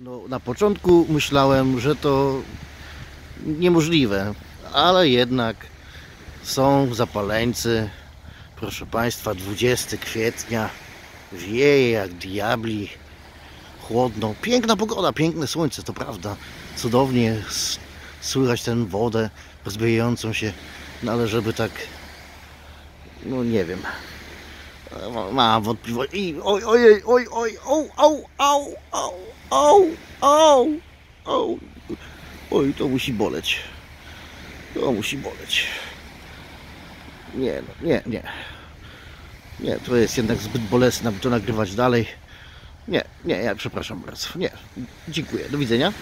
No, na początku myślałem, że to niemożliwe, ale jednak są zapaleńcy. Proszę Państwa, 20 kwietnia, wieje jak diabli, chłodno, piękna pogoda, piękne słońce, to prawda, cudownie słychać tę wodę rozbijającą się, no ale żeby tak, no nie wiem, mam wątpliwość, i oj, ojej, oj, oj, oj, au, au, au, au, au, au, oj, to musi boleć, to musi boleć. Nie, no, nie, nie. Nie, to jest jednak zbyt bolesne, aby to nagrywać dalej. Nie, nie, ja przepraszam bardzo. Nie, dziękuję. Do widzenia.